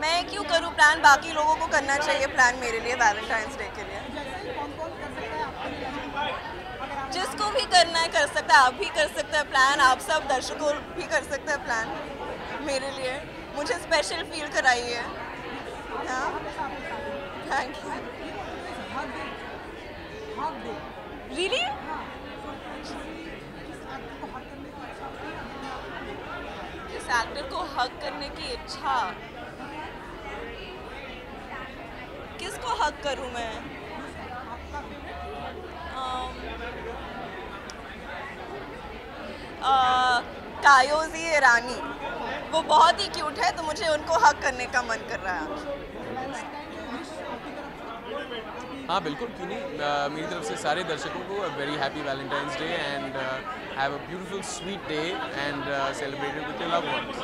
मैं क्यों करूँ प्लान बाकी लोगों को करना चाहिए प्लान मेरे लिए वैलेंटाइंस डे के लिए। जिसको भी करना है, कर सकता है। आप भी कर सकते हैं प्लान आप सब दर्शकों भी कर सकते हैं प्लान मेरे लिए। मुझे स्पेशल फील कराइए थैंक यू रियली इस एक्टर को हक करने की इच्छा। हक करूँ मैं। कायोजी ईरानी वो बहुत ही क्यूट है तो मुझे उनको हक करने का मन कर रहा है। हाँ बिल्कुल क्यों नहीं? अ, मेरी तरफ़ से सारे दर्शकों को very happy Valentine's day and have a beautiful sweet day and celebrated with your love once